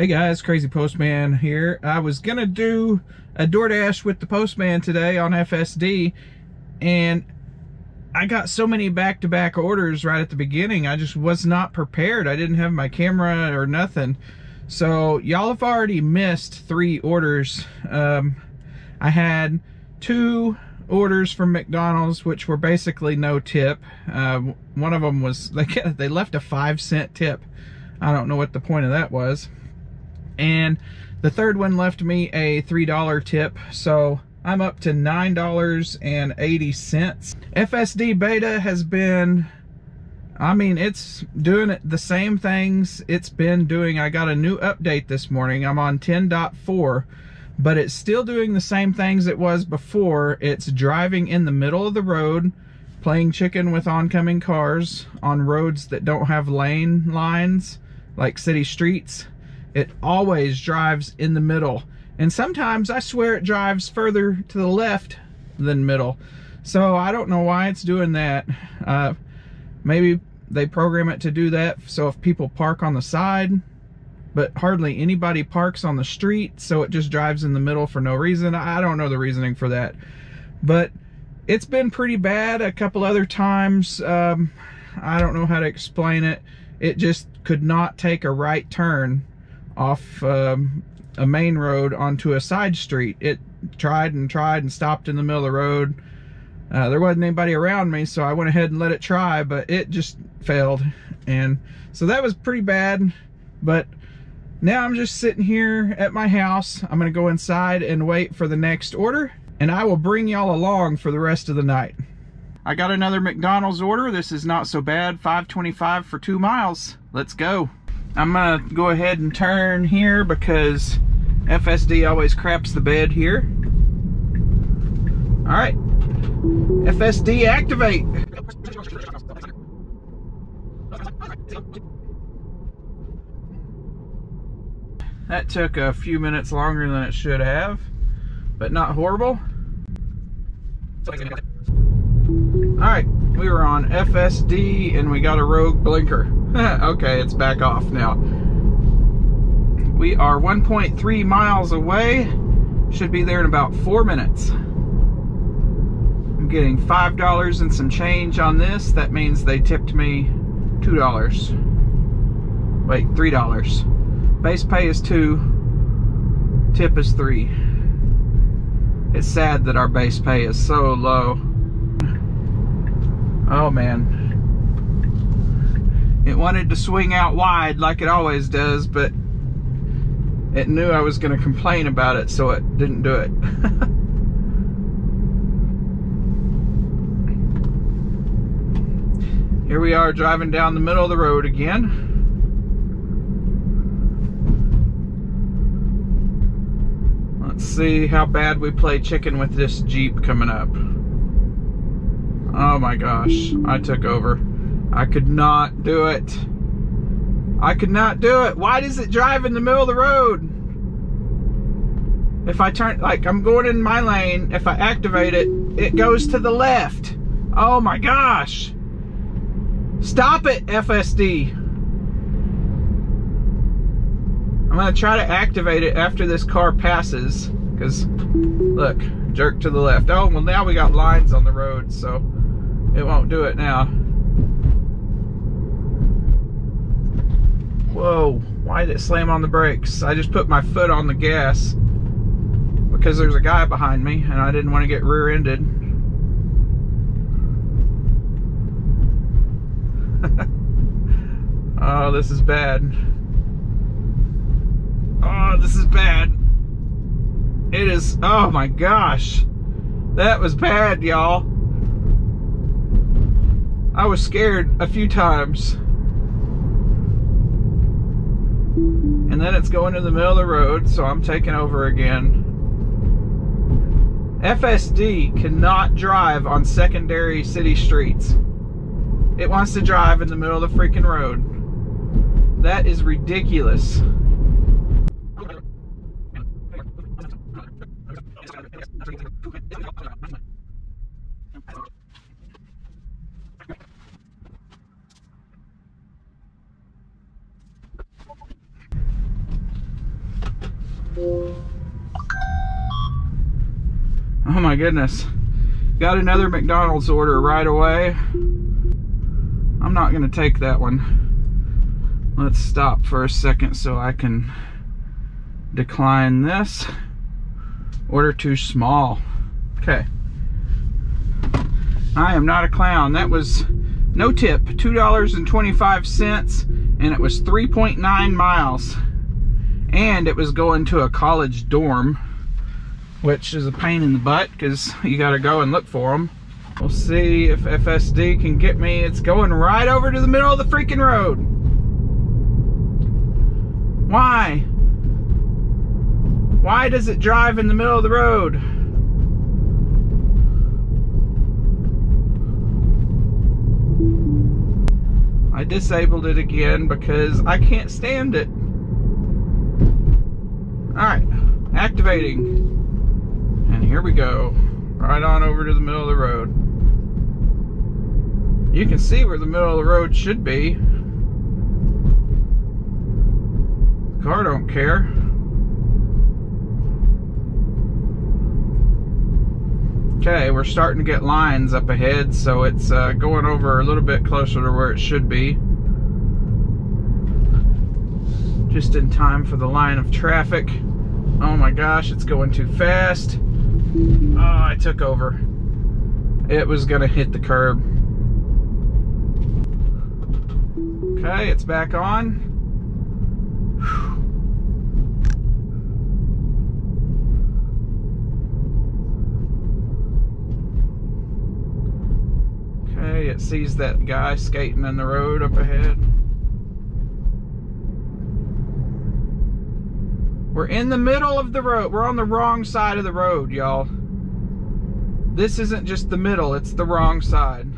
Hey guys, Crazy Postman here. I was gonna do a DoorDash with the postman today on FSD and I got so many back-to-back -back orders right at the beginning. I just was not prepared. I didn't have my camera or nothing. So y'all have already missed three orders. Um, I had two orders from McDonald's, which were basically no tip. Uh, one of them was, they, they left a five cent tip. I don't know what the point of that was and the third one left me a $3 tip, so I'm up to $9.80. FSD Beta has been, I mean, it's doing the same things it's been doing. I got a new update this morning. I'm on 10.4, but it's still doing the same things it was before. It's driving in the middle of the road, playing chicken with oncoming cars on roads that don't have lane lines, like city streets it always drives in the middle. And sometimes I swear it drives further to the left than middle. So I don't know why it's doing that. Uh, maybe they program it to do that so if people park on the side, but hardly anybody parks on the street, so it just drives in the middle for no reason. I don't know the reasoning for that. But it's been pretty bad a couple other times. Um, I don't know how to explain it. It just could not take a right turn off um, a main road onto a side street. It tried and tried and stopped in the middle of the road. Uh, there wasn't anybody around me, so I went ahead and let it try, but it just failed. And so that was pretty bad, but now I'm just sitting here at my house. I'm gonna go inside and wait for the next order, and I will bring y'all along for the rest of the night. I got another McDonald's order. This is not so bad, 525 for two miles. Let's go. I'm gonna go ahead and turn here because FSD always craps the bed here. All right, FSD activate. That took a few minutes longer than it should have, but not horrible. All right, we were on FSD and we got a rogue blinker. okay, it's back off now. We are 1.3 miles away. Should be there in about four minutes. I'm getting $5 and some change on this. That means they tipped me $2. Wait, $3. Base pay is two, tip is three. It's sad that our base pay is so low. Oh man, it wanted to swing out wide like it always does, but it knew I was going to complain about it, so it didn't do it. Here we are driving down the middle of the road again. Let's see how bad we play chicken with this Jeep coming up. Oh my gosh, I took over. I could not do it. I could not do it. Why does it drive in the middle of the road? If I turn, like I'm going in my lane, if I activate it, it goes to the left. Oh my gosh. Stop it, FSD. I'm gonna try to activate it after this car passes. Because, look, jerk to the left. Oh, well now we got lines on the road, so it won't do it now. Whoa, why did it slam on the brakes? I just put my foot on the gas because there's a guy behind me and I didn't want to get rear-ended. oh, this is bad. Oh, this is bad. It is, oh my gosh. That was bad, y'all. I was scared a few times. and then it's going in the middle of the road, so I'm taking over again. FSD cannot drive on secondary city streets. It wants to drive in the middle of the freaking road. That is ridiculous. Oh my goodness. Got another McDonald's order right away. I'm not gonna take that one. Let's stop for a second so I can decline this. Order too small. Okay. I am not a clown. That was no tip, $2.25, and it was 3.9 miles. And it was going to a college dorm, which is a pain in the butt because you got to go and look for them. We'll see if FSD can get me. It's going right over to the middle of the freaking road. Why? Why does it drive in the middle of the road? I disabled it again because I can't stand it. Alright, activating. And here we go. Right on over to the middle of the road. You can see where the middle of the road should be. Car don't care. Okay, we're starting to get lines up ahead, so it's uh, going over a little bit closer to where it should be. Just in time for the line of traffic. Oh my gosh, it's going too fast. Oh, I took over. It was gonna hit the curb. Okay, it's back on. Okay, it sees that guy skating in the road up ahead. We're in the middle of the road. We're on the wrong side of the road, y'all. This isn't just the middle, it's the wrong side.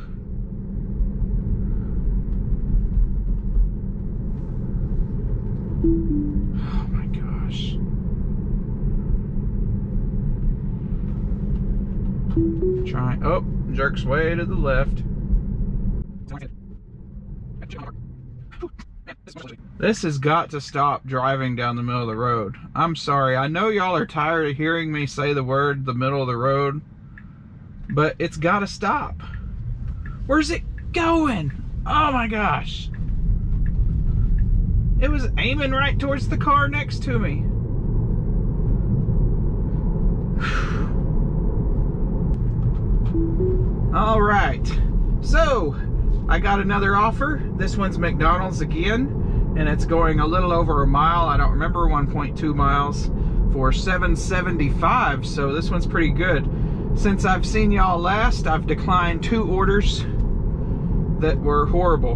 Oh my gosh. Trying. Oh, jerks way to the left. This has got to stop driving down the middle of the road. I'm sorry. I know y'all are tired of hearing me say the word the middle of the road, but it's got to stop. Where's it going? Oh my gosh. It was aiming right towards the car next to me. All right. So, I got another offer. This one's McDonald's again, and it's going a little over a mile. I don't remember 1.2 miles for 775. So this one's pretty good. Since I've seen y'all last, I've declined two orders that were horrible.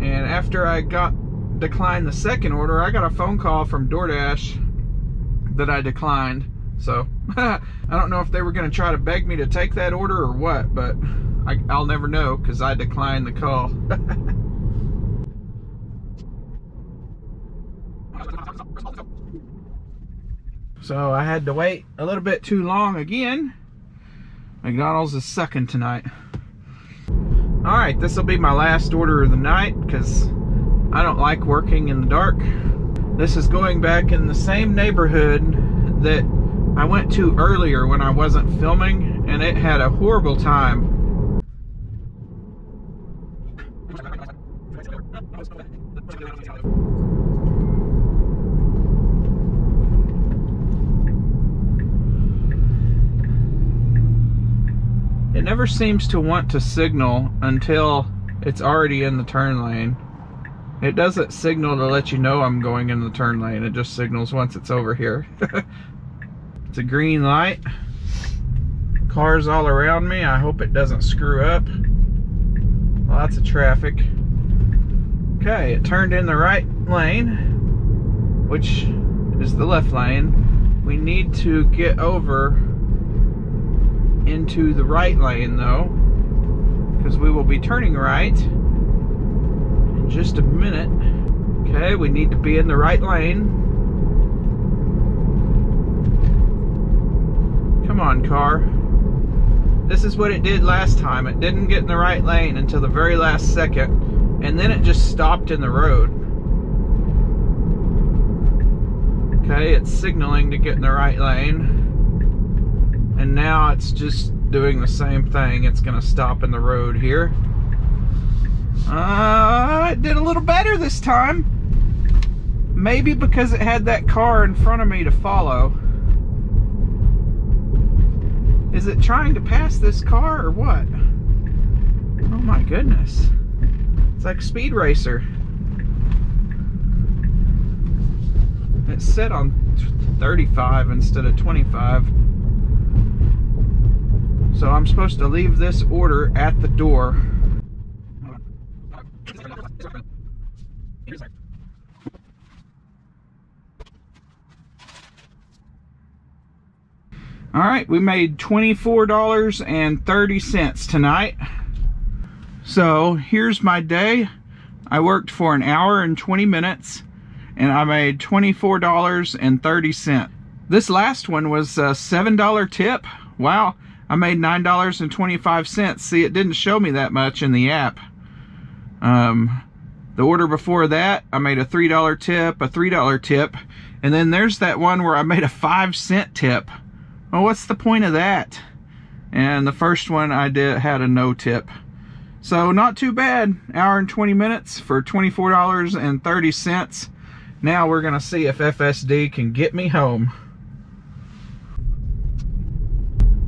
And after I got declined the second order, I got a phone call from DoorDash that I declined. So I don't know if they were going to try to beg me to take that order or what, but I, will never know because I declined the call. so I had to wait a little bit too long again. McDonald's is sucking tonight. All right, this will be my last order of the night because I don't like working in the dark. This is going back in the same neighborhood that I went to earlier when I wasn't filming and it had a horrible time it never seems to want to signal until it's already in the turn lane. It doesn't signal to let you know I'm going in the turn lane. It just signals once it's over here. it's a green light. Cars all around me. I hope it doesn't screw up. Lots of traffic. Okay, it turned in the right lane, which is the left lane. We need to get over into the right lane though, because we will be turning right in just a minute. Okay, we need to be in the right lane. Come on, car. This is what it did last time. It didn't get in the right lane until the very last second, and then it just stopped in the road. Okay, it's signaling to get in the right lane. And now it's just doing the same thing. It's gonna stop in the road here. Uh, it did a little better this time. Maybe because it had that car in front of me to follow. Is it trying to pass this car or what? Oh my goodness. It's like Speed Racer. It's set on 35 instead of 25. So I'm supposed to leave this order at the door. All right, we made $24.30 tonight. So here's my day. I worked for an hour and 20 minutes and I made $24.30. This last one was a $7 tip. Wow, I made $9.25. See, it didn't show me that much in the app. Um, the order before that, I made a $3 tip, a $3 tip, and then there's that one where I made a 5 cent tip. Well, what's the point of that? And the first one I did had a no tip. So not too bad. Hour and 20 minutes for $24.30. Now we're gonna see if FSD can get me home.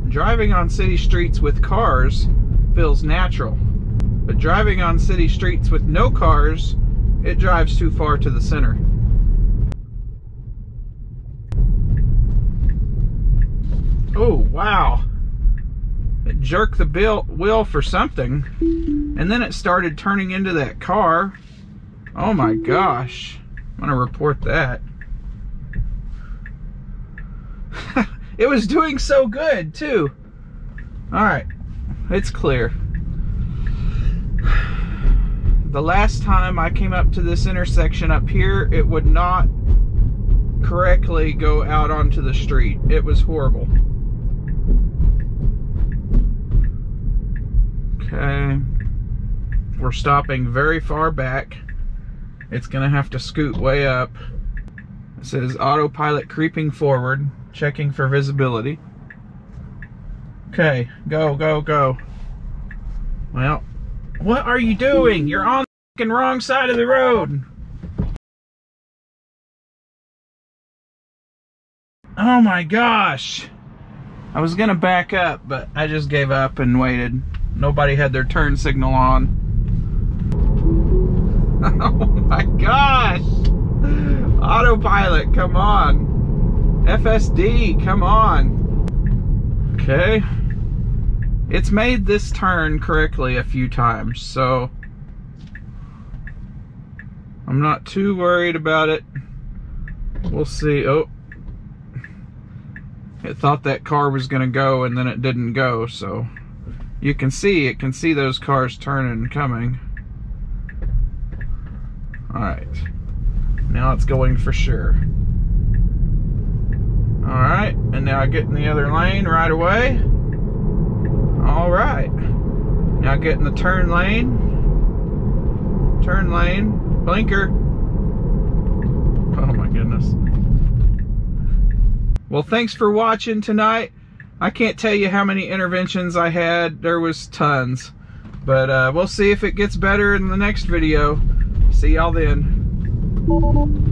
Driving on city streets with cars feels natural. But driving on city streets with no cars, it drives too far to the center. Oh, wow. It jerked the wheel for something. And then it started turning into that car. Oh my gosh. I'm going to report that. It was doing so good, too. All right. It's clear. The last time I came up to this intersection up here, it would not correctly go out onto the street. It was horrible. Okay. We're stopping very far back. It's gonna have to scoot way up. It says autopilot creeping forward, checking for visibility. Okay, go, go, go. Well, what are you doing? You're on the wrong side of the road. Oh my gosh. I was gonna back up, but I just gave up and waited. Nobody had their turn signal on. Oh my gosh! Autopilot, come on. FSD, come on. Okay. It's made this turn correctly a few times, so I'm not too worried about it. We'll see. Oh. It thought that car was going to go and then it didn't go, so you can see, it can see those cars turning and coming. Alright. Now it's going for sure. Alright, and now I get in the other lane right away. Alright. Now get in the turn lane. Turn lane. Blinker. Oh my goodness. Well, thanks for watching tonight. I can't tell you how many interventions I had. There was tons. But uh, we'll see if it gets better in the next video. See y'all then.